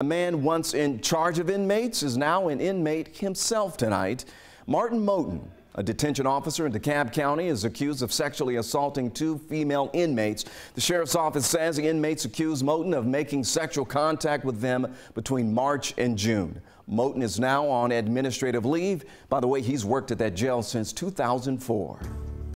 A man once in charge of inmates is now an inmate himself tonight. Martin Moten, a detention officer in DeKalb County, is accused of sexually assaulting two female inmates. The sheriff's office says the inmates accused Moten of making sexual contact with them between March and June. Moten is now on administrative leave. By the way, he's worked at that jail since 2004.